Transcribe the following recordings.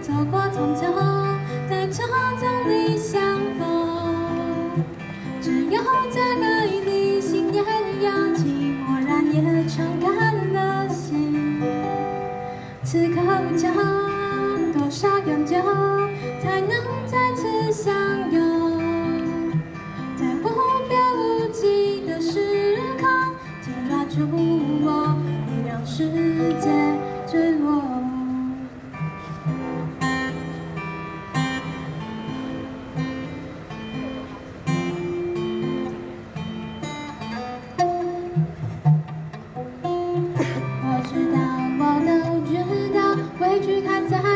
走过匆匆，在长空里相逢。只有，寂寞也心。此刻将多少感觉，才能？一句他在。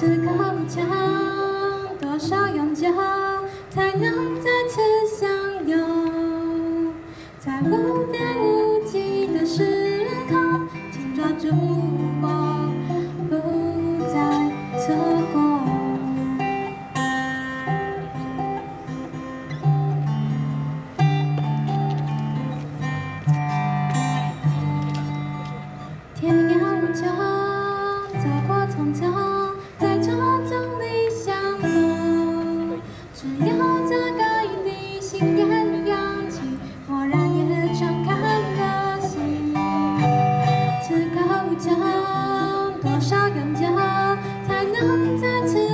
此高桥，多少永久才能再次相拥？在无边无际的时空，请抓住。少根针才能再次